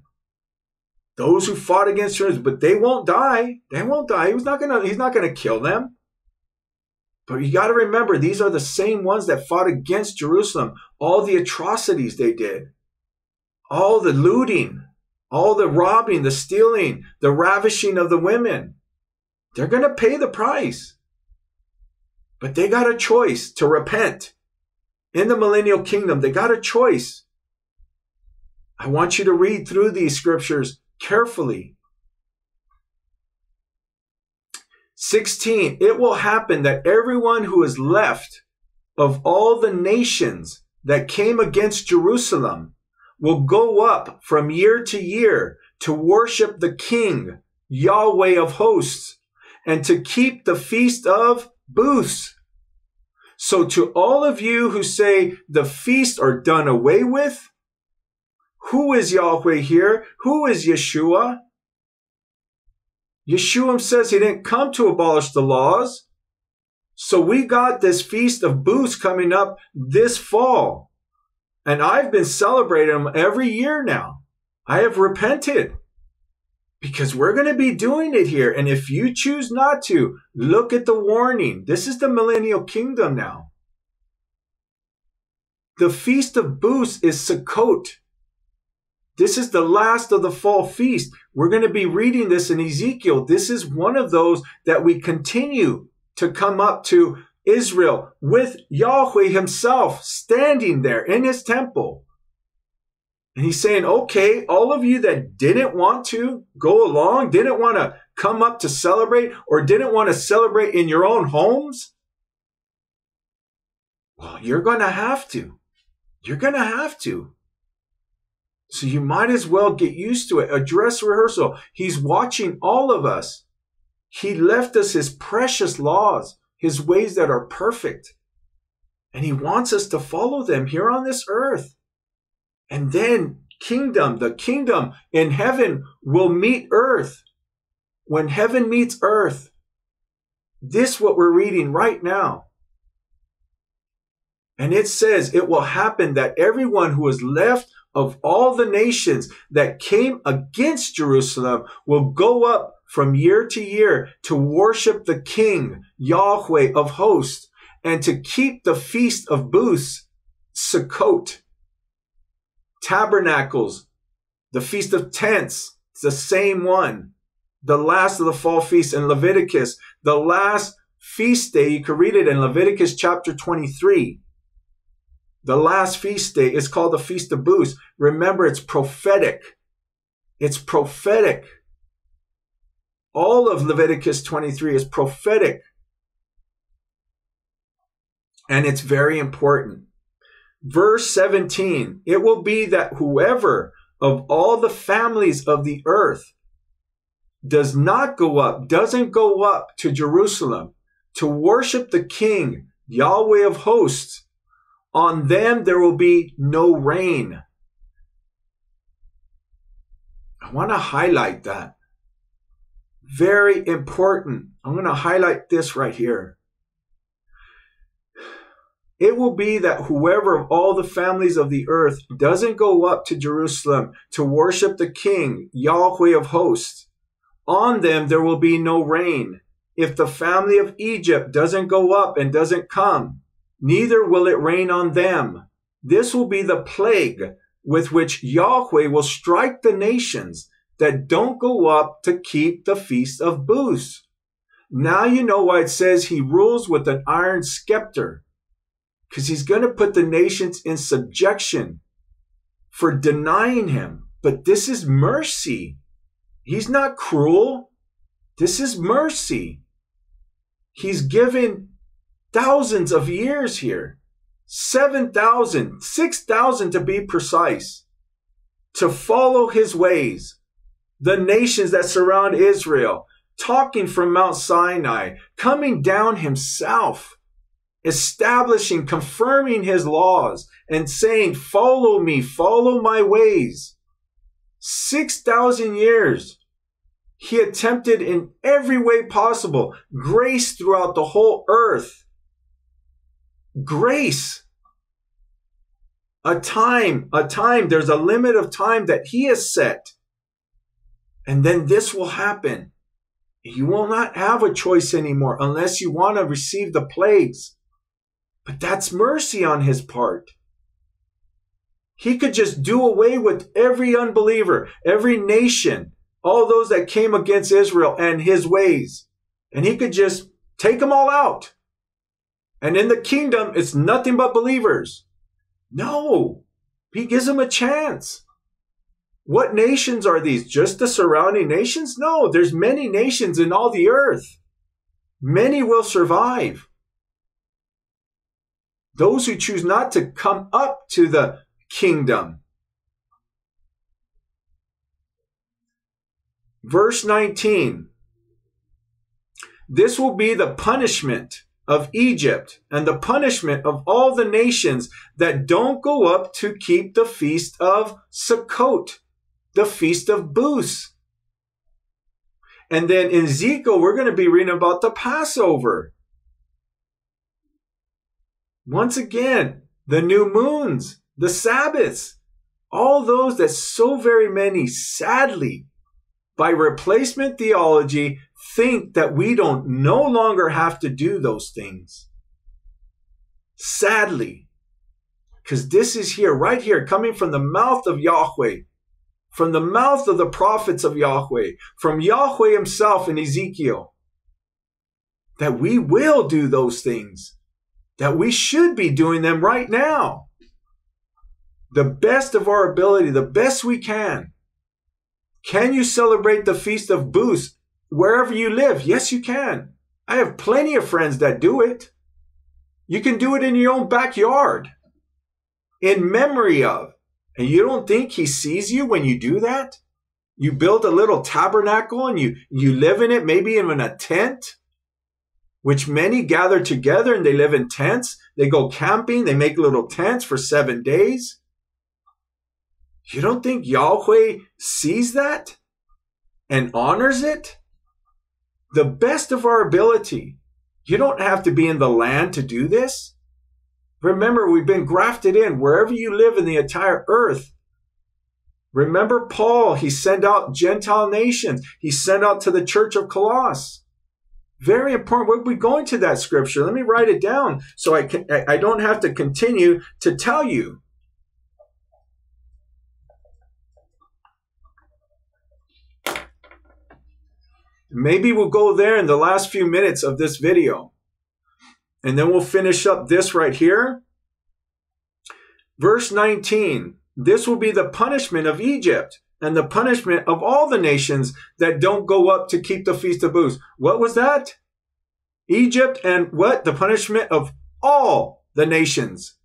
Those who fought against Jerusalem, but they won't die. They won't die. He was not gonna he's not gonna kill them. But you got to remember, these are the same ones that fought against Jerusalem. All the atrocities they did, all the looting, all the robbing, the stealing, the ravishing of the women. They're going to pay the price. But they got a choice to repent. In the millennial kingdom, they got a choice. I want you to read through these scriptures carefully. 16. It will happen that everyone who is left of all the nations that came against Jerusalem will go up from year to year to worship the King, Yahweh of hosts, and to keep the feast of booths. So to all of you who say the feast are done away with, who is Yahweh here? Who is Yeshua? Yeshua says he didn't come to abolish the laws. So we got this feast of booths coming up this fall. And I've been celebrating them every year now. I have repented because we're going to be doing it here. And if you choose not to, look at the warning. This is the millennial kingdom now. The feast of booths is Sukkot. This is the last of the fall feast. We're going to be reading this in Ezekiel. This is one of those that we continue to come up to Israel with Yahweh himself standing there in his temple. And he's saying, okay, all of you that didn't want to go along, didn't want to come up to celebrate, or didn't want to celebrate in your own homes, well, you're going to have to. You're going to have to. So you might as well get used to it. A dress rehearsal. He's watching all of us. He left us his precious laws his ways that are perfect. And he wants us to follow them here on this earth. And then kingdom, the kingdom in heaven will meet earth. When heaven meets earth, this what we're reading right now. And it says it will happen that everyone who is left of all the nations that came against Jerusalem will go up from year to year to worship the King, Yahweh of hosts, and to keep the feast of booths, Sukkot, tabernacles, the feast of tents, it's the same one. The last of the fall feast in Leviticus, the last feast day, you can read it in Leviticus chapter 23. The last feast day is called the Feast of Booths. Remember, it's prophetic. It's prophetic. All of Leviticus 23 is prophetic. And it's very important. Verse 17 It will be that whoever of all the families of the earth does not go up, doesn't go up to Jerusalem to worship the King, Yahweh of hosts, on them there will be no rain. I want to highlight that. Very important. I'm going to highlight this right here. It will be that whoever of all the families of the earth doesn't go up to Jerusalem to worship the King, Yahweh of hosts, on them there will be no rain. If the family of Egypt doesn't go up and doesn't come, neither will it rain on them. This will be the plague with which Yahweh will strike the nations that don't go up to keep the Feast of Booths. Now you know why it says he rules with an iron scepter. Because he's going to put the nations in subjection for denying him. But this is mercy. He's not cruel. This is mercy. He's given thousands of years here 7,000, 6,000 to be precise, to follow his ways the nations that surround Israel, talking from Mount Sinai, coming down himself, establishing, confirming his laws, and saying, Follow me, follow my ways. 6,000 years. He attempted in every way possible grace throughout the whole earth. Grace. A time, a time, there's a limit of time that He has set. And then this will happen. You will not have a choice anymore unless you want to receive the plagues. But that's mercy on His part. He could just do away with every unbeliever, every nation, all those that came against Israel and his ways. And he could just take them all out. And in the kingdom, it's nothing but believers. No, he gives them a chance. What nations are these? Just the surrounding nations? No, there's many nations in all the earth. Many will survive. Those who choose not to come up to the kingdom. Verse 19. This will be the punishment of Egypt and the punishment of all the nations that don't go up to keep the feast of Sukkot, the feast of Booths. And then in Ezekiel, we're going to be reading about the Passover. Once again, the new moons, the Sabbaths, all those that so very many, sadly, by replacement theology, think that we don't no longer have to do those things. Sadly, because this is here, right here, coming from the mouth of Yahweh, from the mouth of the prophets of Yahweh, from Yahweh himself in Ezekiel, that we will do those things, that we should be doing them right now. The best of our ability, the best we can. Can you celebrate the Feast of Booths wherever you live? Yes, you can. I have plenty of friends that do it. You can do it in your own backyard in memory of. And you don't think he sees you when you do that? You build a little tabernacle and you, you live in it, maybe in a tent, which many gather together and they live in tents. They go camping, they make little tents for seven days. You don't think Yahweh sees that and honors it? The best of our ability. You don't have to be in the land to do this. Remember, we've been grafted in wherever you live in the entire earth. Remember Paul, he sent out Gentile nations. He sent out to the church of Colossus. Very important. We'll going to that scripture. Let me write it down so I can, I don't have to continue to tell you. Maybe we'll go there in the last few minutes of this video. And then we'll finish up this right here. Verse 19 This will be the punishment of Egypt and the punishment of all the nations that don't go up to keep the Feast of Booths. What was that? Egypt and what? The punishment of all the nations.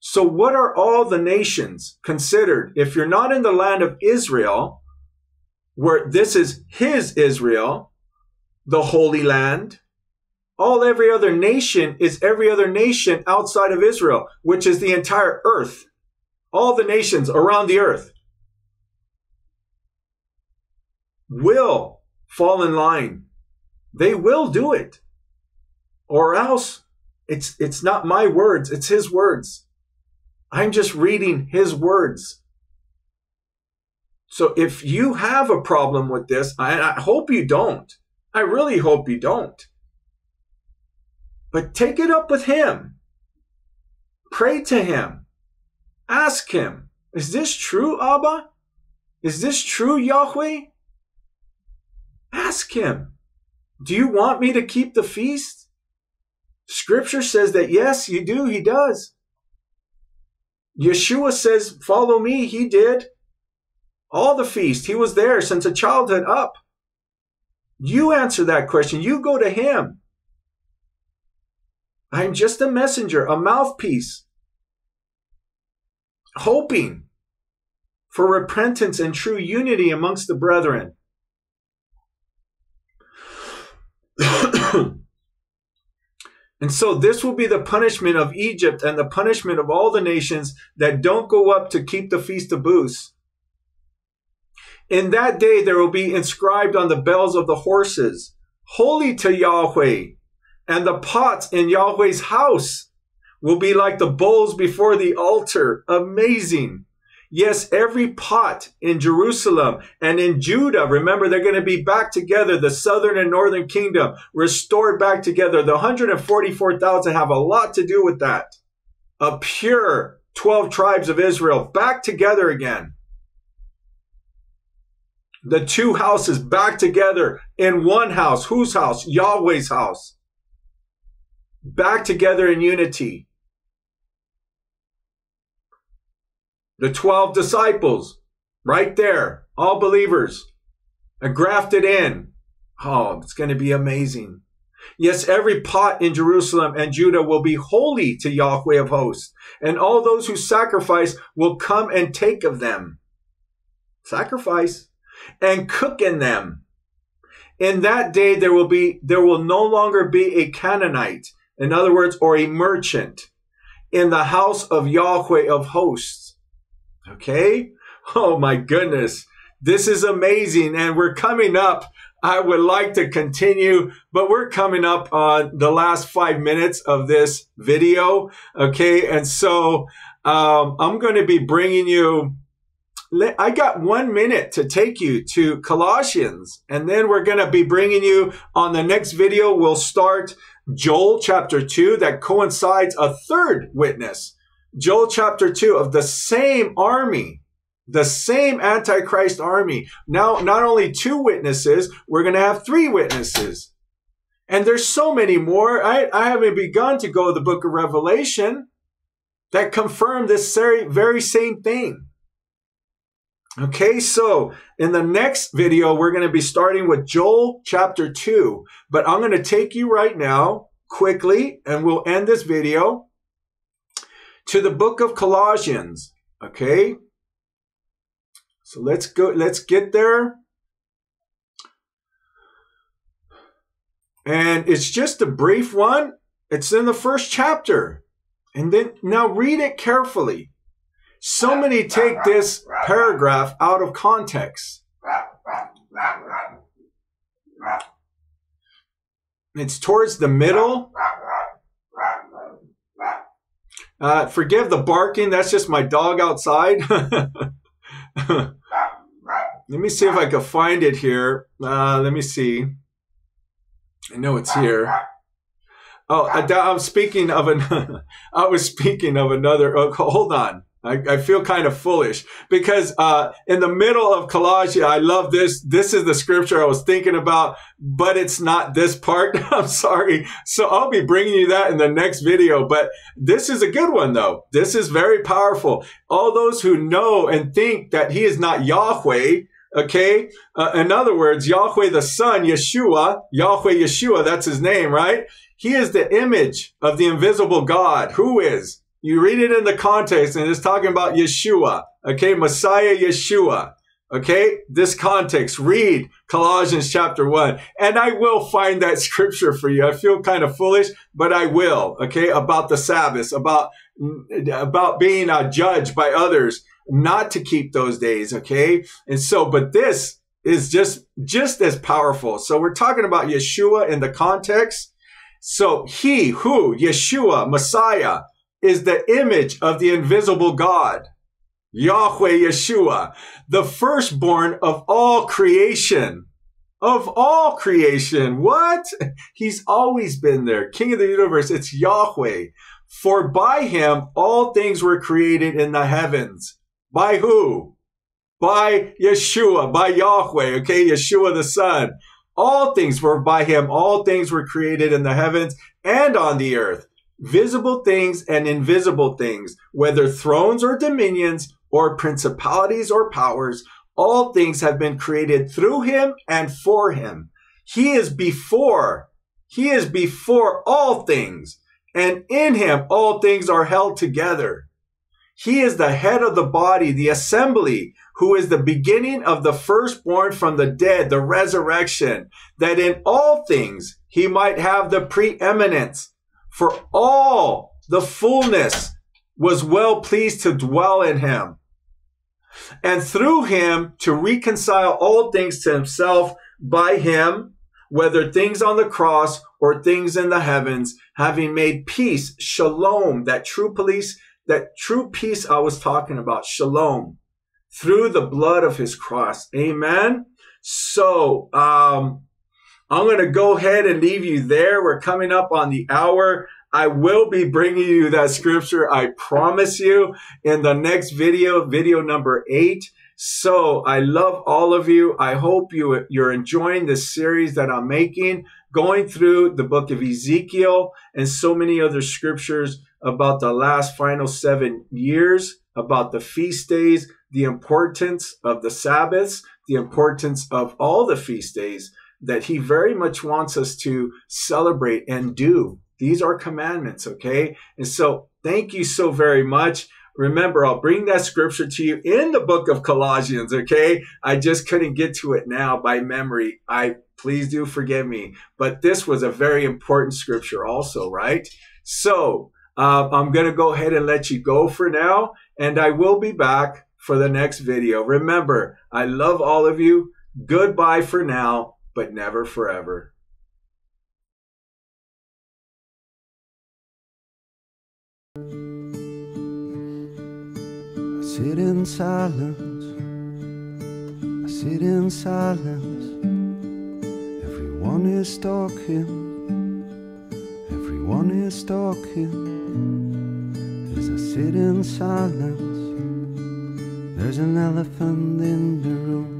So, what are all the nations considered? If you're not in the land of Israel, where this is his Israel, the Holy Land. All every other nation is every other nation outside of Israel, which is the entire earth. All the nations around the earth will fall in line. They will do it. Or else it's, it's not my words, it's his words. I'm just reading his words. So if you have a problem with this, I, I hope you don't. I really hope you don't. But take it up with him. Pray to him. Ask him, is this true, Abba? Is this true, Yahweh? Ask him, do you want me to keep the feast? Scripture says that yes, you do. He does. Yeshua says, follow me. He did. All the feast. He was there since a childhood up. You answer that question. You go to him. I'm just a messenger, a mouthpiece, hoping for repentance and true unity amongst the brethren. and so this will be the punishment of Egypt and the punishment of all the nations that don't go up to keep the Feast of Booths. In that day there will be inscribed on the bells of the horses, Holy to Yahweh, and the pots in Yahweh's house will be like the bowls before the altar. Amazing. Yes, every pot in Jerusalem and in Judah, remember, they're going to be back together, the southern and northern kingdom restored back together. The 144,000 have a lot to do with that. A pure 12 tribes of Israel back together again. The two houses back together in one house. Whose house? Yahweh's house. Back together in unity. The 12 disciples, right there, all believers, and grafted in. Oh, it's going to be amazing. Yes, every pot in Jerusalem and Judah will be holy to Yahweh of hosts, and all those who sacrifice will come and take of them. Sacrifice and cook in them. In that day there will be there will no longer be a Canaanite, in other words, or a merchant in the house of Yahweh of hosts. Okay? Oh my goodness. This is amazing. And we're coming up. I would like to continue, but we're coming up on the last five minutes of this video. Okay. And so, um, I'm going to be bringing you I got one minute to take you to Colossians, and then we're going to be bringing you on the next video. We'll start Joel chapter 2 that coincides a third witness Joel chapter 2 of the same army, the same Antichrist army. Now, not only two witnesses, we're going to have three witnesses. And there's so many more. I, I haven't begun to go to the book of Revelation that confirm this very, very same thing. Okay, so in the next video, we're going to be starting with Joel chapter 2. But I'm going to take you right now quickly and we'll end this video to the book of Colossians. Okay. So let's go, let's get there. And it's just a brief one. It's in the first chapter. And then now read it carefully. So many take this paragraph out of context. It's towards the middle uh, forgive the barking. That's just my dog outside. let me see if I can find it here. Uh, let me see. I know it's here. Oh, I, am speaking of an. I was speaking of another. Oh, hold on. I, I feel kind of foolish because uh, in the middle of Colossians, I love this. This is the scripture I was thinking about, but it's not this part. I'm sorry. So I'll be bringing you that in the next video. But this is a good one, though. This is very powerful. All those who know and think that He is not Yahweh, okay? Uh, in other words, Yahweh the Son, Yeshua, Yahweh Yeshua, that's His name, right? He is the image of the invisible God. Who is? You read it in the context and it's talking about Yeshua. Okay. Messiah Yeshua. Okay. This context, read Colossians chapter one. And I will find that scripture for you. I feel kind of foolish, but I will. Okay. About the Sabbath, about, about being uh, judged by others not to keep those days. Okay. And so, but this is just, just as powerful. So we're talking about Yeshua in the context. So he who, Yeshua, Messiah, is the image of the invisible God, Yahweh Yeshua, the firstborn of all creation. Of all creation. What? He's always been there. King of the universe. It's Yahweh. For by him all things were created in the heavens. By who? By Yeshua, by Yahweh, okay? Yeshua the Son. All things were by him. All things were created in the heavens and on the earth visible things and invisible things, whether thrones or dominions or principalities or powers, all things have been created through him and for him. He is before, he is before all things, and in him all things are held together. He is the head of the body, the assembly, who is the beginning of the firstborn from the dead, the resurrection, that in all things he might have the preeminence. For all the fullness was well pleased to dwell in him. And through him to reconcile all things to himself by him, whether things on the cross or things in the heavens, having made peace, shalom, that true police, that true peace I was talking about, shalom, through the blood of his cross. Amen. So, um, I'm going to go ahead and leave you there. We're coming up on the hour. I will be bringing you that scripture. I promise you in the next video, video number eight. So I love all of you. I hope you, you're enjoying this series that I'm making, going through the book of Ezekiel and so many other scriptures about the last final seven years, about the feast days, the importance of the Sabbaths, the importance of all the feast days that he very much wants us to celebrate and do. These are commandments, okay? And so thank you so very much. Remember, I'll bring that scripture to you in the book of Colossians, okay? I just couldn't get to it now by memory. I please do forgive me. But this was a very important scripture also, right? So uh, I'm going to go ahead and let you go for now, and I will be back for the next video. Remember, I love all of you. Goodbye for now, but never forever. I sit in silence. I sit in silence. Everyone is talking. Everyone is talking. As I sit in silence, there's an elephant in the